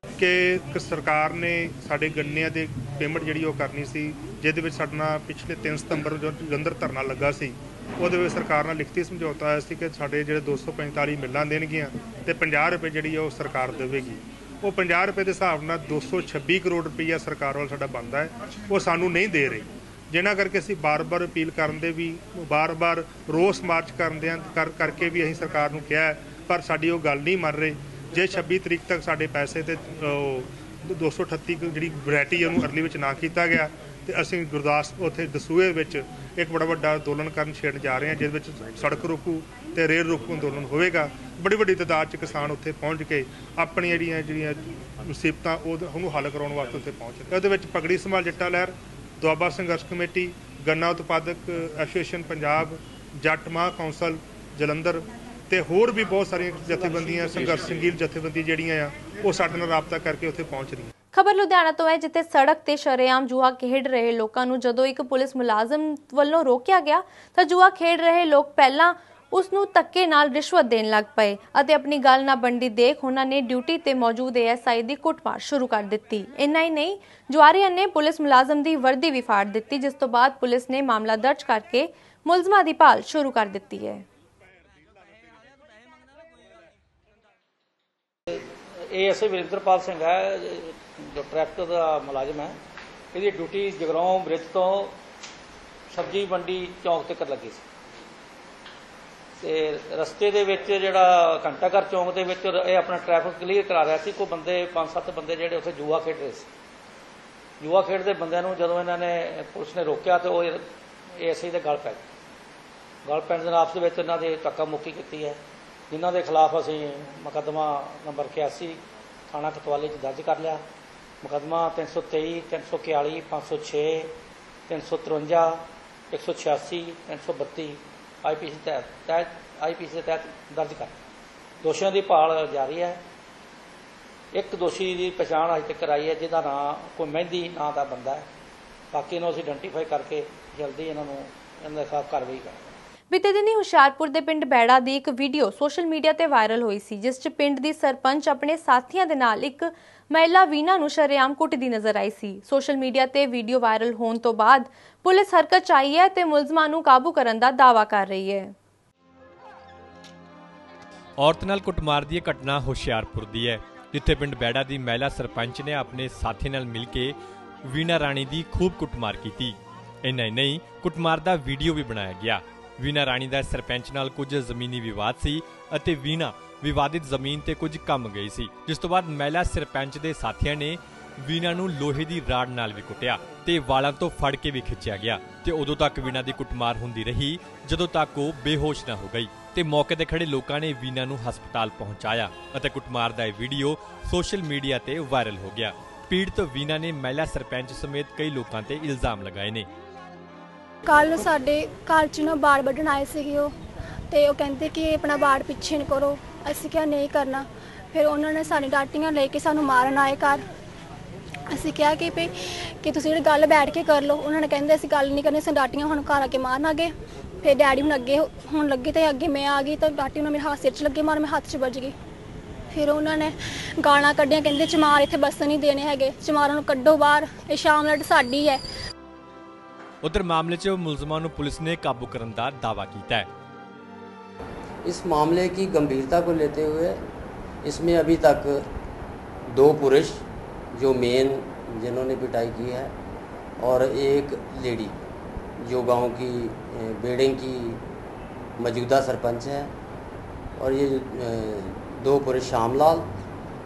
S9: ਕਿ ਸਰਕਾਰ ਨੇ ਸਾਡੇ ਗੰਨਿਆਂ ਦੇ ਪੇਮੈਂਟ ਜਿਹੜੀ ਉਹ ਕਰਨੀ ਸੀ, ਜਿਹਦੇ ਵਿੱਚ ਸਾਡਾ ਪਿਛਲੇ 3 ਸਤੰਬਰ ਜੋ ਜਲੰਧਰ ਧਰਨਾ ਲੱਗਾ ਸੀ ਉਹਦੇ ਵਿੱਚ ਸਰਕਾਰ ਨਾਲ ਲਿਖਤੀ ਸਮਝੌਤਾ ਹੋਇਆ ਸੀ ਕਿ ਸਾਡੇ ਜਿਹੜੇ 245 ਮਿੱਲਾਂ ਦੇਣਗੀਆਂ ਤੇ 50 ਰੁਪਏ ਜਿਹੜੀ ਆ ਉਹ ਸਰਕਾਰ ਦੇਵੇਗੀ। ਉਹ 50 ਰੁਪਏ ਦੇ ਹਿਸਾਬ ਨਾਲ 226 ਕਰੋੜ ਰੁਪਈਆ ਸਰਕਾਰ ਵੱਲ ਸਾਡਾ ਬਣਦਾ ਹੈ। ਉਹ ਸਾਨੂੰ ਨਹੀਂ ਦੇ ਰਹੀ। ਜਿਨ੍ਹਾਂ ਕਰਕੇ ਅਸੀਂ ਬਾਰ-ਬਾਰ ਅਪੀਲ ਕਰਨ ਦੇ ਵੀ, ਬਾਰ-ਬਾਰ ਰੋਸ ਮਾਰਚ ਕਰਨ ਦੇ ਕਰ, ਕਰਕੇ ਵੀ ਅਸੀਂ ਸਰਕਾਰ ਨੂੰ ਕਿਹਾ ਪਰ ਸਾਡੀ ਉਹ ਗੱਲ ਨਹੀਂ ਮੰਨ ਰਹੇ। ਜੇ 26 ਤਰੀਕ ਤੱਕ ਸਾਡੇ ਪੈਸੇ ਤੇ, ਉਹ 238 ਕੁ ਜਿਹੜੀ ਵੈਰਾਈਟੀ ਉਹਨੂੰ ਅਰਲੀ ਵਿੱਚ ਨਾ ਕੀਤਾ ਗਿਆ ਤੇ ਅਸੀਂ ਗੁਰਦਾਸ ਉੱਥੇ ਦਸੂਏ ਵਿੱਚ ਇੱਕ ਬੜਾ ਵੱਡਾ ਅੰਦੋਲਨ ਕਰਨ ਛੇੜਨ ਜਾ ਰਹੇ ਹਾਂ, ਜਿਹਦੇ ਵਿੱਚ ਸੜਕ ਰੋਕੂ ਤੇ ਰੇਲ ਰੋਕੂ ਅੰਦੋਲਨ ਹੋਵੇਗਾ। ਬੜੀ ਵੱਡੀ ਤਾਦਾਦ 'ਚ ਕਿਸਾਨ ਉੱਥੇ ਪਹੁੰਚ ਕੇ ਆਪਣੀਆਂ ਜਿਹੜੀਆਂ ਜਿਹੜੀਆਂ ਮੁਸੀਬਤਾਂ ਉਹਨੂੰ ਹੱਲ ਕਰਾਉਣ ਵਾਸਤੇ ਉੱਥੇ ਪਹੁੰਚ ਰਹੇ। ਉਹਦੇ ਵਿੱਚ ਪਗੜੀ ਸੰਭਾਲ ਜੱਟਾ ਲਹਿਰ, ਦੁਆਬਾ ਸੰਘਰਸ਼ ਕਮੇਟੀ, ਗੰਨਾ ਉਤਪਾਦਕ ਐਸੋਸੀਏਸ਼ਨ ਪੰਜਾਬ, ਜੱਟ ਮਾਹ ਕੌਂਸਲ, ਜਲੰਧਰ ਤੇ ਹੋਰ ਵੀ ਬਹੁਤ ਸਾਰੀਆਂ ਜਥੇਬੰਦੀਆਂ, ਸੰਘਰਸ਼ ਸੰਗੀਲ ਜਥੇਬੰਦੀ ਜਿਹੜੀਆਂ ਆ, ਉਹ ਸਾਡੇ ਨਾਲ ਰਾਬਤਾ ਕਰਕੇ ਉੱਥੇ ਪਹੁੰਚ ਰਹੀਆਂ।
S1: ਖਬਰ ਲੁਧਿਆਣਾ ਤੋਂ ਹੈ, ਜਿੱਥੇ ਸੜਕ ਤੇ ਸ਼ਰੇਆਮ ਜੂਆ ਖੇਡ ਰਹੇ ਲੋਕਾਂ ਨੂੰ ਜਦੋਂ ਇੱਕ ਪੁਲਿਸ ਮੁਲਾਜ਼ਮ ਵੱਲੋਂ ਰੋਕਿਆ ਗਿਆ, ਤਾਂ ਜੂਆ ਖੇਡ ਰਹੇ ਲੋਕ ਪਹਿਲਾਂ ਉਸ ਨੂੰ ਧੱਕੇ ਨਾਲ ਰਿਸ਼ਵਤ ਦੇਣ ਲੱਗ ਪਏ ਅਤੇ ਆਪਣੀ ਗੱਲ ਨਾ ਬੰਦੀ ਦੇਖ ਉਹਨਾਂ ਨੇ ਡਿਊਟੀ ਤੇ ਮੌਜੂਦ ਏਐਸਆਈ ਦੀ ਕੁੱਟਮਾਰ ਸ਼ੁਰੂ ਕਰ ਦਿੱਤੀ। ਇੰਨਾ ਹੀ ਨਹੀਂ ਜੁਆਰੀਆਂ ਨੇ ਪੁਲਿਸ ਮੁਲਾਜ਼ਮ ਦੀ ਵਰਦੀ ਵੀ ਫਾੜ ਦਿੱਤੀ, ਜਿਸ ਤੋਂ ਬਾਅਦ ਪੁਲਿਸ ਨੇ ਮਾਮਲਾ ਦਰਜ ਕਰਕੇ ਮੁਲਜ਼ਮਾਂ ਦੀ ਭਾਲ ਸ਼ੁਰੂ ਕਰ ਦਿੱਤੀ ਹੈ।
S10: ਇਹ ਅਸੀਂ ਵਰਿੰਦਰਪਾਲ ਸਿੰਘ ਹੈ ਜੋ ਟਰੈਕਟਰ ਦਾ ਮੁਲਾਜ਼ਮ ਹੈ। ਇਹਦੀ ਡਿਊਟੀ ਜਗਰਾਉਂ ਬ੍ਰਿਜ ਤੋਂ ਸਬਜ਼ੀ ਮੰਡੀ ਚੌਂਕ ਤੱਕ ਲੱਗੀ ਸੀ। ਤੇ ਰਸਤੇ ਦੇ ਵਿੱਚ ਜਿਹੜਾ ਘੰਟਾਘਰ ਚੌਂਕ ਦੇ ਵਿੱਚ ਇਹ ਆਪਣਾ ਟ੍ਰੈਫਿਕ ਕਲੀਅਰ ਕਰਾ ਰਿਹਾ ਸੀ। ਕੋਈ ਬੰਦੇ ਪੰਜ ਸੱਤ ਬੰਦੇ ਜਿਹੜੇ ਉੱਥੇ ਜੂਆ ਖੇਡ ਰਹੇ ਸੀ। ਜੂਆ ਖੇਡਦੇ ਬੰਦਿਆਂ ਨੂੰ ਜਦੋਂ ਇਹਨਾਂ ਨੇ ਪੁਲਿਸ ਨੇ ਰੋਕਿਆ ਤੇ ਉਹ ਏਐਸਆਈ ਦੇ ਗਲ ਪੈ ਗਏ। ਗਲ ਪੈਣ ਦੇ ਨਾਲ ਆਪਸ ਵਿੱਚ ਇਹਨਾਂ ਦੇ ਧੱਕਾ ਮੁੱਕੀ ਕੀਤੀ ਹੈ। ਜਿਨ੍ਹਾਂ ਦੇ ਖਿਲਾਫ ਅਸੀਂ ਮੁਕੱਦਮਾ ਨੰਬਰ 81 ਥਾਣਾ ਕਤਵਾਲੀ 'ਚ ਦਰਜ ਕਰ ਲਿਆ। ਮੁਕੱਦਮਾ 323 341 506 353 186 332 ਆਈਪੀਸੀ ਤਹਿਤ ਤਹਿਤ ਆਈਪੀਸੀ ਦੇ ਤਹਿਤ ਦਰਜ ਕਰ ਦੋਸ਼ੀਆਂ ਦੀ ਭਾਲ ਜਾਰੀ ਹੈ। ਇੱਕ ਦੋਸ਼ੀ ਦੀ ਪਛਾਣ ਅਜੇ ਤੱਕ ਕਰਾਈ ਹੈ, ਜਿਹਦਾ ਨਾਮ ਕੋਈ ਮਹਿੰਦੀ ਨਾਂ ਦਾ ਬੰਦਾ ਹੈ। ਬਾਕੀ ਨੂੰ ਅਸੀਂ ਆਇਡੈਂਟੀਫਾਈ ਕਰਕੇ ਜਲਦੀ ਇਹਨਾਂ ਨੂੰ ਇਹਨਾਂ ਦੇ ਖਿਲਾਫ ਕਾਰਵਾਈ ਕਰਾਂਗੇ।
S1: ਬੀਤੇ ਦਿਨੀ ਹੁਸ਼ਿਆਰਪੁਰ ਦੇ ਪਿੰਡ ਬੈੜਾ ਦੀ ਇੱਕ ਵੀਡੀਓ ਸੋਸ਼ਲ ਮੀਡੀਆ ਤੇ ਵਾਇਰਲ ਹੋਈ ਸੀ, ਜਿਸ 'ਚ ਪਿੰਡ ਦੀ ਸਰਪੰਚ ਆਪਣੇ ਸਾਥੀਆਂ ਦੇ ਨਾਲ ਇੱਕ ਮਹਿਲਾ ਵੀਨਾ ਨੂੰ ਸ਼ਰੇਆਮ ਕੁੱਟਦੀ ਨਜ਼ਰ ਆਈ ਸੀ। ਸੋਸ਼ਲ ਮੀਡੀਆ ਤੇ ਵੀਡੀਓ ਵਾਇਰਲ ਹੋਣ ਤੋਂ ਬਾਅਦ ਪੁਲਿਸ ਹਰਕਤ 'ਚ ਆਈ ਹੈ ਤੇ ਮੁਲਜ਼ਮਾਂ ਨੂੰ ਕਾਬੂ ਕਰਨ ਦਾ ਦਾਅਵਾ ਕਰ ਰਹੀ ਹੈ।
S4: ਔਰਤ ਨਾਲ ਕੁੱਟਮਾਰ ਦੀ ਘਟਨਾ ਹੁਸ਼ਿਆਰਪੁਰ ਦੀ ਹੈ, ਜਿੱਥੇ ਪਿੰਡ ਬੈੜਾ ਦੀ ਮਹਿਲਾ ਸਰਪੰਚ ਨੇ ਆਪਣੇ ਸਾਥੀ ਨਾਲ ਮਿਲ ਕੇ ਵੀਨਾ ਰਾਣੀ ਦੀ ਖੂਬ ਕੁੱਟਮਾਰ ਕੀਤੀ। ਇੰਨਾ ਹੀ ਨਹੀਂ, ਕੁੱਟਮਾਰ ਦਾ ਵੀਡੀਓ ਵੀ ਬਣਾਇਆ ਗਿਆ। ਵੀਨਾ ਰਾਣੀ ਦਾ ਸਰਪੰਚ ਨਾਲ ਕੁਝ ਜ਼ਮੀਨੀ ਵਿਵਾਦ ਸੀ ਅਤੇ ਵੀਨਾ ਵਿਵਾਦਿਤ ਜ਼ਮੀਨ ਤੇ ਕੁਝ ਕੰਮ ਗਈ ਸੀ, ਜਿਸ ਤੋਂ ਬਾਅਦ ਮਹਿਲਾ ਸਰਪੰਚ ਦੇ ਸਾਥੀਆਂ ਨੇ ਵੀਨਾ ਨੂੰ ਲੋਹੇ ਦੀ ਰਾੜ ਨਾਲ ਵੀ ਕੁੱਟਿਆ ਤੇ ਵਾਲਾਂ ਤੋਂ ਫੜ ਕੇ ਵੀ ਖਿੱਚਿਆ ਗਿਆ ਤੇ ਉਦੋਂ ਤੱਕ ਵੀਨਾ ਦੀ ਕੁੱਟਮਾਰ ਹੁੰਦੀ ਰਹੀ, ਜਦੋਂ ਤੱਕ ਉਹ ਬੇਹੋਸ਼ ਨਾ ਹੋ ਗਈ ਤੇ ਮੌਕੇ ਤੇ ਖੜੇ ਲੋਕਾਂ ਨੇ ਵੀਨਾ ਨੂੰ ਹਸਪਤਾਲ ਪਹੁੰਚਾਇਆ ਅਤੇ ਕੁੱਟਮਾਰ ਦਾ ਇਹ ਵੀਡੀਓ ਸੋਸ਼ਲ ਮੀਡੀਆ ਤੇ ਵਾਇਰਲ ਹੋ ਗਿਆ। ਪੀੜਤ ਵੀਨਾ ਨੇ ਮਹਿਲਾ ਸਰਪੰਚ ਸਮੇਤ ਕਈ ਲੋਕਾਂ ਤੇ ਇਲਜ਼ਾਮ ਲਗਾਏ ਨੇ।
S11: ਕੱਲ ਸਾਡੇ ਘਰ 'ਚ ਨਾ ਬਾੜ ਵੱਢਣ ਆਏ ਸੀਗੇ ਉਹ, ਤੇ ਉਹ ਕਹਿੰਦੇ ਕਿ ਆਪਣਾ ਬਾੜ ਪਿੱਛੇ ਨੂੰ ਕਰੋ, ਅਸੀਂ ਕਿਹਾ ਨਹੀਂ ਕਰਨਾ। ਫਿਰ ਉਹਨਾਂ ਨੇ ਸਾਡੀ ਡਾਟੀਆਂ ਲੈ ਕੇ ਸਾਨੂੰ ਮਾਰਨ ਆਏ ਘਰ। ਅਸੀਂ ਕਿਹਾ ਕਿ ਵੀ ਕਿ ਤੁਸੀਂ ਜਿਹੜੀ ਗੱਲ ਬੈਠ ਕੇ ਕਰ ਲਓ। ਉਹਨਾਂ ਨੇ ਕਹਿੰਦੇ ਅਸੀਂ ਗੱਲ ਨਹੀਂ ਕਰਨੀ, ਅਸੀਂ ਡਾਟੀਆਂ ਹੁਣ ਘਰ ਆ ਕੇ ਮਾਰਨ ਆ ਗਏ। ਫਿਰ ਡੈਡੀ ਹੁਣ ਅੱਗੇ ਹੁਣ ਲੱਗੇ ਤੇ ਅੱਗੇ ਮੈਂ ਆ ਗਈ ਤਾਂ ਡਾਟੀ ਉਹਨਾਂ ਮੇਰੇ ਹੱਥ ਸਿਰ 'ਚ ਲੱਗੇ ਮਾਰ ਮੈਂ ਹੱਥ 'ਚ ਵੱਜ ਗਈ। ਫਿਰ ਉਹਨਾਂ ਨੇ ਗਾਲਾਂ ਕੱਢੀਆਂ, ਕਹਿੰਦੇ ਚਮਾਰ ਇੱਥੇ ਬਸਣ ਨਹੀਂ ਦੇਣੇ ਹੈਗੇ, ਚਮਾਰਾਂ ਨੂੰ ਕੱਢੋ ਬਾਹਰ, ਇਹ ਸ਼ਾਮ ਸ਼ਾਮਲਟ ਸਾਡੀ ਹੈ।
S4: ਉਧਰ ਮਾਮਲੇ 'ਚ ਮੁਲਜ਼ਮਾਂ ਨੂੰ ਪੁਲਿਸ ਨੇ ਕਾਬੂ ਕਰਨ ਦਾ ਦਾਅਵਾ ਕੀਤਾ ਹੈ
S12: इस मामले की गंभीरता को लेते हुए इसमें अभी तक दो पुरुष जो मेन जिन्होंने पिटाई की है और एक लेडी जो गांव की अ, बेड़िंग की मौजूदा सरपंच है और ये अ, दो पुरुष श्यामलाल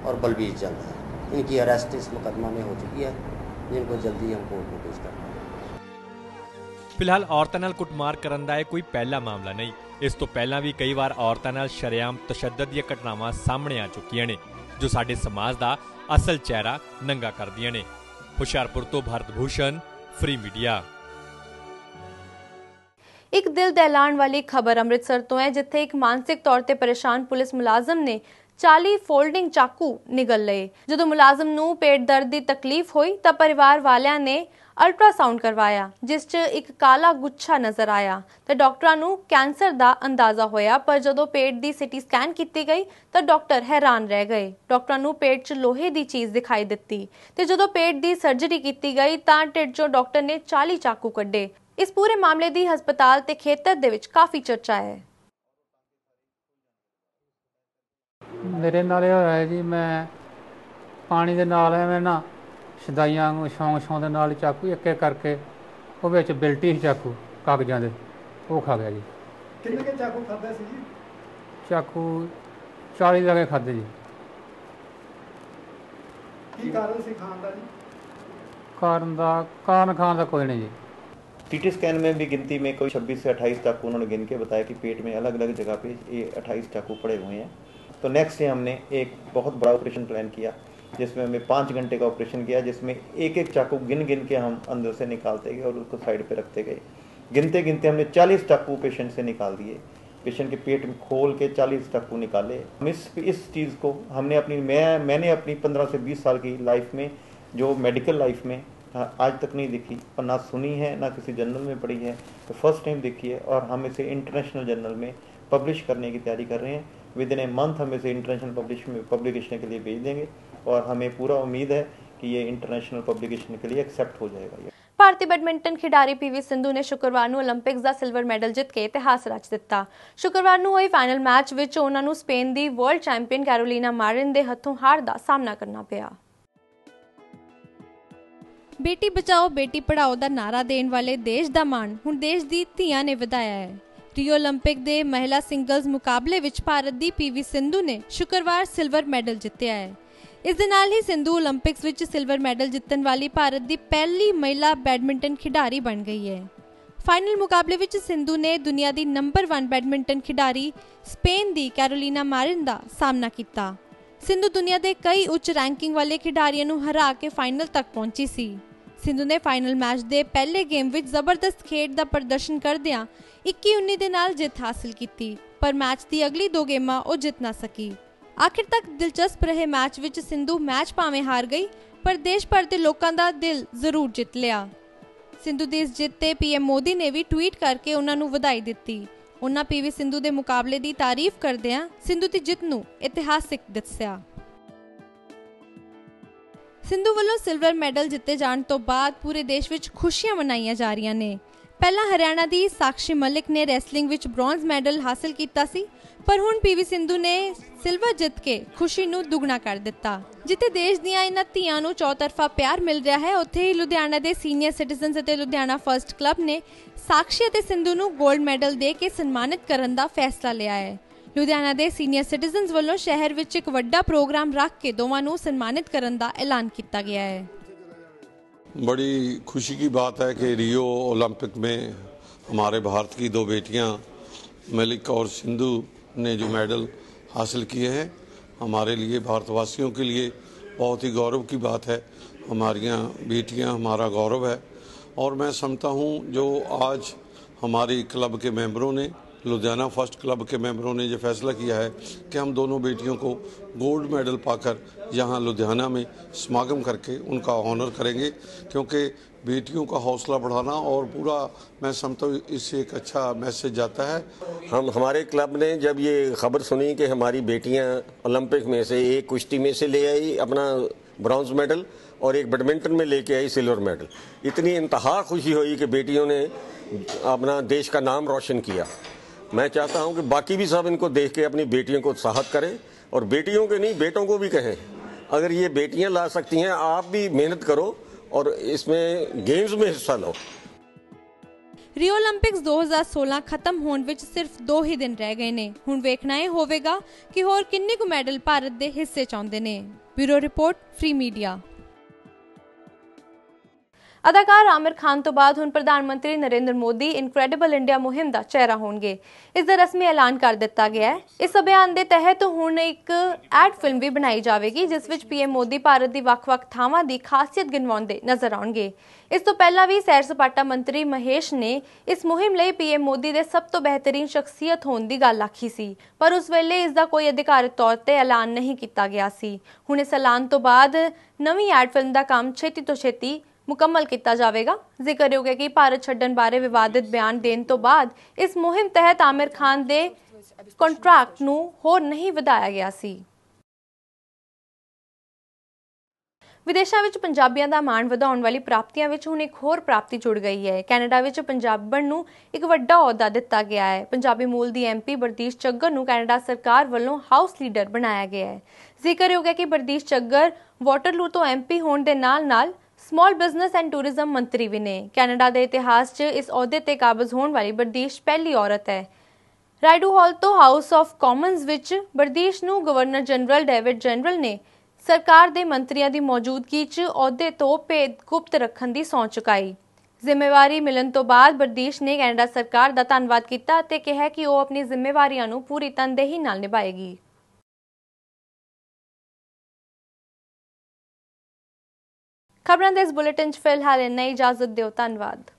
S12: और बलबीर चंद है इनकी अरेस्ट इस मुकदमा में हो चुकी है जिनको जल्दी हम कोर्ट में पेश करते हैं
S4: ਫਿਲਹਾਲ ਔਰਤਾਂ ਨਾਲ ਕੁੱਟਮਾਰ ਕਰਨ ਦਾ ਇਹ ਕੋਈ ਪਹਿਲਾ ਮਾਮਲਾ ਨਹੀਂ। ਇਸ ਤੋਂ ਪਹਿਲਾਂ ਵੀ ਕਈ ਵਾਰ ਔਰਤਾਂ ਨਾਲ ਸ਼ਰੇਆਮ ਤਸ਼ੱਦਦ ਦੀਆਂ ਘਟਨਾਵਾਂ ਸਾਹਮਣੇ ਆ ਚੁੱਕੀਆਂ ਨੇ, ਜੋ ਸਾਡੇ ਸਮਾਜ ਦਾ ਅਸਲ ਚਿਹਰਾ ਨੰਗਾ ਕਰਦੀਆਂ ਨੇ। ਹੁਸ਼ਿਆਰਪੁਰ ਤੋਂ ਭਰਤ ਭੂਸ਼ਣ, ਫ੍ਰੀ ਮੀਡੀਆ।
S1: ਇੱਕ ਦਿਲ ਦਹਿਲਾਣ ਵਾਲੀ ਖਬਰ ਅੰਮ੍ਰਿਤਸਰ ਤੋਂ ਹੈ, ਜਿੱਥੇ ਇੱਕ ਮਾਨਸਿਕ ਤੌਰ ਤੇ ਪਰੇਸ਼ਾਨ ਪੁਲਿਸ ਮੁਲਾਜ਼ਮ ਨੇ 40 ਫੋਲਡਿੰਗ ਚਾਕੂ ਨਿਗਲ ਲਏ। ਜਦੋਂ ਮੁਲਾਜ਼ਮ ਨੂੰ ਪੇਟ ਦਰਦ ਦੀ ਤਕਲੀਫ ਹੋਈ, ਤਾਂ ਪਰਿਵਾਰ ਵਾਲਿਆਂ ਨੇ ਅਲਟਰਾਸਾਊਂਡ ਕਰਵਾਇਆ, ਜਿਸ 'ਚ ਇੱਕ ਕਾਲਾ ਗੁੱਛਾ ਨਜ਼ਰ ਆਇਆ। ਤੇ ਡਾਕਟਰਾਂ ਨੂੰ ਕੈਂਸਰ ਦਾ ਅੰਦਾਜ਼ਾ ਹੋਇਆ, ਪਰ ਜਦੋਂ ਪੇਟ ਦੀ ਸਿਟੀ ਸਕੈਨ ਕੀਤੀ ਗਈ, ਤਾਂ ਡਾਕਟਰ ਹੈਰਾਨ ਰਹਿ ਗਏ। ਡਾਕਟਰਾਂ ਨੂੰ ਪੇਟ 'ਚ ਲੋਹੇ ਦੀ ਚੀਜ਼ ਦਿਖਾਈ ਦਿੱਤੀ। ਤੇ ਜਦੋਂ ਪੇਟ ਦੀ ਸਰਜਰੀ ਕੀਤੀ ਗਈ, ਤਾਂ ਢਿੱਡ 'ਚੋਂ ਡਾਕਟਰ ਨੇ 40 ਚਾਕੂ ਕੱਢੇ। ਇਸ ਪੂਰੇ ਮਾਮਲੇ ਦੀ ਹਸਪਤਾਲ ਤੇ ਖੇਤਰ ਦੇ ਵਿੱਚ ਕਾਫੀ ਚਰਚਾ ਹੈ।
S13: ਮੇਰੇ ਨਾਲ ਇਹ ਹੋਇਆ ਜੀ, ਮੈਂ ਪਾਣੀ ਦੇ ਨਾਲ ਐਵੇਂ ਨਾ ਸ਼ਦਾਈਆਂ ਨੂੰ ਸ਼ੌਂਕ ਸ਼ੌਂਕ ਦੇ ਨਾਲ ਚਾਕੂ ਇੱਕ ਇੱਕ ਕਰਕੇ ਉਹ ਵਿੱਚ ਬਿਲਟੀ ਸੀ ਚਾਕੂ ਕਾਗਜ਼ਾਂ ਦੇ ਉਹ ਖਾ ਗਿਆ ਜੀ
S14: ਕਿੰਨੇ ਕੇ ਚਾਕੂ ਖਾਦਾ ਸੀ ਜੀ
S13: ਚਾਕੂ 40 ਲਗੇ ਖਾਦੇ ਜੀ
S14: ਕੀ ਕਾਰਨ ਸੀ ਖਾਣ ਦਾ ਜੀ
S13: ਕਾਰਨ ਦਾ ਕਾਰਨ ਖਾਣ ਦਾ ਕੋਈ ਨਹੀਂ ਜੀ
S15: टीटी स्कैन में भी गिनती में कोई 26 से 28 चाकू उन्होंने गिन के बताया कि पेट में अलग अलग जगह पे ये 28 चाकू पड़े हुए हैं तो नेक्स्ट डे हमने एक बहुत बड़ा ऑपरेशन प्लान किया जिसमें हमें पाँच घंटे का ऑपरेशन किया, जिसमें एक एक चाकू गिन गिन के हम अंदर से निकालते गए और उसको साइड पे रखते गए। गिनते गिनते हमने 40 चाकू पेशेंट से निकाल दिए। पेशेंट के पेट में खोल के 40 चाकू निकाले। हम इस इस चीज़ को हमने अपनी, मैं, मैंने अपनी 15 से 20 साल की लाइफ में, जो मेडिकल लाइफ में, आज तक नहीं देखी। और ना सुनी है, ना किसी जर्नल में पढ़ी है। तो फ़र्स्ट टाइम देखी है और हम इसे इंटरनेशनल जर्नल में पब्लिश करने की तैयारी कर रहे हैं। विद इन ए मंथ हम इसे इंटरनेशनल पब्लिश में पब्लिकेशन के लिए भेज देंगे। और हमें पूरा उम्मीद है कि ये ਇੰਟਰਨੈਸ਼ਨਲ ਪਬਲਿਕੇਸ਼ਨ के लिए ਐਕਸੈਪਟ ਹੋ ਜਾਏਗਾ
S1: ਭਾਰਤੀ ਬੈਡਮਿੰਟਨ ਖਿਡਾਰੀ ਪੀਵੀ ਸਿੰਧੂ ਨੇ ਸ਼ੁੱਕਰਵਾਰ ਨੂੰ 올림픽ਸ ਦਾ ਸਿਲਵਰ ਮੈਡਲ ਜਿੱਤ ਕੇ ਇਤਿਹਾਸ ਰਚ ਦਿੱਤਾ। ਸ਼ੁੱਕਰਵਾਰ ਨੂੰ ਹੋਈ ਫਾਈਨਲ ਮੈਚ ਵਿੱਚ ਉਹਨਾਂ ਨੂੰ ਸਪੇਨ ਦੀ ਵਰਲਡ ਚੈਂਪੀਅਨ ਕੈਰੋਲੀਨਾ ਮਾਰਿਨ ਦੇ ਹੱਥੋਂ ਹਾਰ ਦਾ ਸਾਹਮਣਾ ਕਰਨਾ ਪਿਆ। ਬੇਟੀ ਬਚਾਓ ਬੇਟੀ ਪੜਾਓ ਦਾ ਨਾਰਾ ਦੇਣ ਵਾਲੇ ਦੇਸ਼ ਦਾ ਮਾਣ ਹੁਣ ਦੇਸ਼ ਦੀ ਧੀਆਂ ਨੇ ਵਧਾਇਆ ਹੈ। ਰੀਓ 올림픽 ਦੇ ਮਹਿਲਾ ਸਿੰਗਲਜ਼ ਮੁਕਾਬਲੇ ਵਿੱਚ ਭਾਰਤ ਦੀ ਪੀਵੀ ਸਿੰਧੂ ਨੇ ਸ਼ੁੱਕਰਵਾਰ ਸਿਲਵਰ ਮੈਡਲ ਜਿੱਤਿਆ ਹੈ। ਇਸ ਦੇ ਨਾਲ ਹੀ ਸਿੰਧੂ 올림픽ਸ ਵਿੱਚ ਸਿਲਵਰ ਮੈਡਲ ਜਿੱਤਣ ਵਾਲੀ ਭਾਰਤ ਦੀ ਪਹਿਲੀ ਮਹਿਲਾ ਬੈਡਮਿੰਟਨ ਖਿਡਾਰੀ ਬਣ ਗਈ ਹੈ। ਫਾਈਨਲ ਮੁਕਾਬਲੇ ਵਿੱਚ ਸਿੰਧੂ ਨੇ ਦੁਨੀਆ ਦੀ ਨੰਬਰ 1 ਬੈਡਮਿੰਟਨ ਖਿਡਾਰੀ ਸਪੇਨ ਦੀ ਕੈਰੋਲੀਨਾ ਮਾਰਿਨ ਦਾ ਸਾਹਮਣਾ ਕੀਤਾ। ਸਿੰਧੂ ਦੁਨੀਆ ਦੇ ਕਈ ਉੱਚ ਰੈਂਕਿੰਗ ਵਾਲੇ ਖਿਡਾਰੀਆਂ ਨੂੰ ਹਰਾ ਕੇ ਫਾਈਨਲ ਤੱਕ ਪਹੁੰਚੀ ਸੀ। ਸਿੰਧੂ ਨੇ ਫਾਈਨਲ ਮੈਚ ਦੇ ਪਹਿਲੇ ਗੇਮ ਵਿੱਚ ਜ਼ਬਰਦਸਤ ਖੇਡ ਦਾ ਪ੍ਰਦਰਸ਼ਨ ਕਰਦਿਆਂ 21-19 ਦੇ ਨਾਲ ਜਿੱਤ ਹਾਸਲ ਕੀਤੀ, ਪਰ ਮੈਚ ਦੀ ਅਗਲੀ ਦੋ ਗੇਮਾਂ ਉਹ ਜਿੱਤ ਨਾ ਸਕੀ। ਆਖਿਰ ਤੱਕ ਦਿਲਚਸਪ ਰਹੇ ਮੈਚ ਵਿੱਚ ਸਿੰਧੂ ਮੈਚ ਭਾਵੇਂ ਹਾਰ ਗਈ, ਪਰ ਦੇਸ਼ ਭਰ ਦੇ ਲੋਕਾਂ ਦਾ ਦਿਲ ਜ਼ਰੂਰ ਜਿੱਤ ਲਿਆ। ਸਿੰਧੂ ਦੀ ਇਸ ਜਿੱਤ ਤੇ ਪੀਐਮ ਮੋਦੀ ਨੇ ਵੀ ਟਵੀਟ ਕਰਕੇ ਉਹਨਾਂ ਨੂੰ ਵਧਾਈ ਦਿੱਤੀ। ਉਹਨਾਂ ਪੀਵੀ ਸਿੰਧੂ ਦੇ ਮੁਕਾਬਲੇ ਦੀ ਤਾਰੀਫ ਕਰਦਿਆਂ ਸਿੰਧੂ ਦੀ ਜਿੱਤ ਨੂੰ ਇਤਿਹਾਸਿਕ ਦੱਸਿਆ। ਸਿੰਧੂ ਵੱਲੋਂ ਸਿਲਵਰ ਮੈਡਲ ਜਿੱਤੇ ਜਾਣ ਤੋਂ ਬਾਅਦ ਪੂਰੇ ਦੇਸ਼ ਵਿੱਚ ਖੁਸ਼ੀਆਂ ਮਨਾਈਆਂ ਜਾ ਰਹੀਆਂ ਨੇ। ਪਹਿਲਾਂ ਹਰਿਆਣਾ ਦੀ ਸਾਕਸ਼ੀ ਮਲਿਕ ਨੇ ਰੈਸਲਿੰਗ ਵਿੱਚ ਬ੍ਰੌਂਜ਼ ਮੈਡਲ ਹਾਸਲ ਕੀਤਾ ਸੀ, ਪਰ ਹੁਣ ਪੀਵੀ ਸਿੰਧੂ ਨੇ ਸਿਲਵਰ ਜਿੱਤ ਕੇ ਖੁਸ਼ੀ ਨੂੰ ਦੁੱਗਣਾ ਕਰ ਦਿੱਤਾ। ਜਿੱਥੇ ਦੇਸ਼ ਦੀਆਂ ਇਹਨਾਂ ਧੀਆਂ ਨੂੰ ਚੌਤਰਫਾ ਪਿਆਰ ਮਿਲ ਰਿਹਾ ਹੈ, ਉੱਥੇ ਹੀ ਲੁਧਿਆਣਾ ਦੇ ਸੀਨੀਅਰ ਸਿਟੀਜ਼ਨਸ ਅਤੇ ਲੁਧਿਆਣਾ ਫਰਸਟ ਕਲੱਬ ਨੇ ਸਾਕਸ਼ੀ ਅਤੇ ਸਿੰਧੂ ਨੂੰ 골ਡ ਮੈਡਲ ਦੇ ਕੇ ਸਨਮਾਨਿਤ ਕਰਨ ਦਾ ਫੈਸਲਾ ਲਿਆ ਹੈ। ਲੁਧਿਆਣਾ ਦੇ ਸੀਨੀਅਰ ਸਿਟੀਜ਼ਨਸ ਵੱਲੋਂ ਸ਼ਹਿਰ ਵਿੱਚ ਇੱਕ ਵੱਡਾ ਪ੍ਰੋਗਰਾਮ ਰੱਖ ਕੇ ਦੋਵਾਂ ਨੂੰ ਸਨਮਾਨਿਤ ਕਰਨ ਦਾ ਐਲਾਨ ਕੀਤਾ ਗਿਆ ਹੈ।
S16: बड़ी खुशी की बात है कि रियो ओलंपिक में हमारे भारत की दो बेटियाँ, मलिक और सिंधु, ने जो मेडल हासिल किए हैं, हमारे लिए, भारतवासियों के लिए बहुत ही गौरव की बात है। हमारियाँ बेटियाँ, हमारा गौरव है। और मैं समझता हूँ जो आज हमारी क्लब के मेंबरों ने लुधियाना फ़र्स्ट क्लब के मेंबरों ने ये फैसला किया है कि हम दोनों बेटियों को गोल्ड मेडल पाकर यहाँ लुधियाना में समागम करके उनका ऑनर करेंगे, क्योंकि बेटियों का हौसला बढ़ाना और पूरा, मैं समझता हूँ, इससे एक अच्छा मैसेज जाता है।
S17: हम, हमारे क्लब ने जब ये खबर सुनी कि हमारी बेटियाँ ओलंपिक में से एक कुश्ती में से ले आई अपना ब्रॉन्ज मेडल और एक बैडमिंटन में लेके आई सिल्वर मेडल इतनी इंतहा खुशी हुई कि बेटियों ने अपना देश का नाम रोशन किया। मैं चाहता हूं कि बाकी भी सब इनको देख के अपनी बेटियों को उत्साहत करें और बेटियों के नहीं बेटों को भी कहें अगर ये बेटियां ला सकती हैं आप भी मेहनत करो और इसमें गेम्स में हिस्सा लो
S1: ਰੀਓ 올림픽ਸ 2016 ਖਤਮ ਹੋਣ ਵਿੱਚ ਸਿਰਫ 2 ਹੀ ਦਿਨ ਰਹਿ ਗਏ ਨੇ ਹੁਣ ਵੇਖਣਾ ਇਹ ਹੋਵੇਗਾ ਕਿ ਹੋਰ ਕਿੰਨੇ ਕੁ ਮੈਡਲ ਭਾਰਤ ਦੇ ਹਿੱਸੇ ਚਾਹੁੰਦੇ ਨੇ ਬਿਊਰੋ ਰਿਪੋਰਟ ਫ੍ਰੀ ਮੀਡੀਆ ਅਦਾਕਾਰ ਆਮਿਰ ਖਾਨ ਤੋਂ ਬਾਅਦ ਹੁਣ ਪ੍ਰਧਾਨ ਮੰਤਰੀ ਨਰਿੰਦਰ ਮੋਦੀ, ਇਨਕ੍ਰੈਡੀਬਲ ਇੰਡੀਆ ਮੁਹਿੰਮ ਦਾ ਚਿਹਰਾ ਹੋਣਗੇ। ਇਸ ਦਾ ਰਸਮੀ ਐਲਾਨ ਕਰ ਦਿੱਤਾ ਗਿਆ ਹੈ। ਇਸ ਅਭਿਆਨ ਦੇ ਤਹਿਤ ਹੁਣ ਇੱਕ ਐਡ ਫਿਲਮ ਵੀ ਬਣਾਈ ਜਾਵੇਗੀ, ਜਿਸ ਵਿੱਚ ਪੀਐਮ ਮੋਦੀ ਭਾਰਤ ਦੀ ਵੱਖ-ਵੱਖ ਥਾਵਾਂ ਦੀ ਖਾਸੀਅਤ ਗਿਣਵਾਉਂਦੇ ਨਜ਼ਰ ਆਉਣਗੇ। ਇਸ ਤੋਂ ਪਹਿਲਾਂ ਵੀ ਸੈਰ ਸਪਾਟਾ ਮੰਤਰੀ ਮਹੇਸ਼ ਨੇ ਇਸ ਮੁਹਿੰਮ ਲਈ ਪੀਐਮ ਮੋਦੀ ਦੇ ਸਭ ਤੋਂ ਬਿਹਤਰੀਨ ਸ਼ਖਸੀਅਤ ਹੋਣ ਦੀ ਗੱਲ ਆਖੀ ਸੀ, ਪਰ ਉਸ ਵੇਲੇ ਇਸ ਦਾ ਕੋਈ ਅਧਿਕਾਰਤ ਤੌਰ ਤੇ ਐਲਾਨ ਨਹੀਂ ਕੀਤਾ ਗਿਆ ਸੀ। ਹੁਣ ਇਸ ਐਲਾਨ ਤੋਂ ਬਾਅਦ ਨਵੀਂ ਐਡ ਫਿਲਮ ਦਾ ਕੰਮ ਛੇਤੀ ਤੋਂ ਛੇਤੀ ਮੁਕੰਮਲ ਕੀਤਾ ਜਾਵੇਗਾ। ਜ਼ਿਕਰਯੋਗ ਹੈ ਕਿ ਭਾਰਤ ਛੱਡਣ ਬਾਰੇ ਵਿਵਾਦਿਤ ਬਿਆਨ ਦੇਣ ਤੋਂ ਬਾਅਦ ਇਸ ਮੁਹਿੰਮ ਤਹਿਤ ਆਮਿਰ ਖਾਨ ਦੇ ਕੰਟਰੈਕਟ ਨੂੰ ਹੋਰ ਨਹੀਂ ਵਧਾਇਆ ਗਿਆ ਸੀ। ਵਿਦੇਸ਼ਾਂ ਵਿੱਚ ਪੰਜਾਬੀਆਂ ਦਾ ਮਾਣ ਵਧਾਉਣ ਵਾਲੀ ਪ੍ਰਾਪਤੀਆਂ ਵਿੱਚ ਹੁਣ ਇੱਕ ਹੋਰ ਪ੍ਰਾਪਤੀ ਜੁੜ ਗਈ ਹੈ। ਕੈਨੇਡਾ ਵਿੱਚ ਪੰਜਾਬਣ ਨੂੰ ਇੱਕ ਵੱਡਾ ਅਹੁਦਾ ਦਿੱਤਾ ਗਿਆ ਹੈ। ਪੰਜਾਬੀ ਮੂਲ ਦੀ ਐਮਪੀ ਬਰਦੀਸ਼ ਚੱਗਰ ਨੂੰ ਕੈਨੇਡਾ ਸਰਕਾਰ ਵੱਲੋਂ ਹਾਊਸ ਲੀਡਰ ਬਣਾਇਆ ਗਿਆ ਹੈ। ਜ਼ਿਕਰਯੋਗ ਹੈ ਕਿ ਬਰਦੀਸ਼ ਚੱਗਰ ਵਾਟਰਲੂ ਤੋਂ ਐਮਪੀ ਹੋਣ ਦੇ ਨਾਲ-ਨਾਲ ਸਮਾਲ ਬਿਜ਼ਨਸ ਐਂਡ ਟੂਰਿਜ਼ਮ ਮੰਤਰੀ ਵੀ ਨੇ। ਕੈਨੇਡਾ ਦੇ ਇਤਿਹਾਸ 'ਚ ਇਸ ਅਹੁਦੇ ਤੇ ਕਾਬਜ਼ ਹੋਣ ਵਾਲੀ ਬਰਦੀਸ਼ ਪਹਿਲੀ ਔਰਤ ਹੈ। ਰਾਈਡੂ ਹਾਲ ਤੋਂ ਹਾਊਸ ਆਫ ਕਾਮਨਸ ਵਿੱਚ ਬਰਦੀਸ਼ ਨੂੰ ਗਵਰਨਰ ਜਨਰਲ ਡੇਵਿਡ ਜਨਰਲ ਨੇ ਸਰਕਾਰ ਦੇ ਮੰਤਰੀਆਂ ਦੀ ਮੌਜੂਦਗੀ 'ਚ ਅਹੁਦੇ ਤੋਂ ਭੇਦ ਗੁਪਤ ਰੱਖਣ ਦੀ ਸਹੁੰ ਚੁਕਾਈ। ਜ਼ਿੰਮੇਵਾਰੀ ਮਿਲਣ ਤੋਂ ਬਾਅਦ ਬਰਦੀਸ਼ ਨੇ ਕੈਨੇਡਾ ਸਰਕਾਰ ਦਾ ਧੰਨਵਾਦ ਕੀਤਾ ਅਤੇ ਕਿਹਾ ਕਿ ਉਹ ਆਪਣੀ ਜ਼ਿੰਮੇਵਾਰੀਆਂ ਨੂੰ ਪੂਰੀ ਤਨਦੇਹੀ ਨਾਲ ਨਿਭਾਏਗੀ। ਖਬਰਾਂ ਦੇ ਇਸ ਬੁਲੇਟਿਨ 'ਚ ਫਿਲਹਾਲ ਇੰਨਾ ਹੀ। ਇਜਾਜ਼ਤ ਦਿਓ। ਧੰਨਵਾਦ।